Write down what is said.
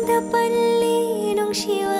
ಮಾದಪಲ್ಲಿ ಶಿವ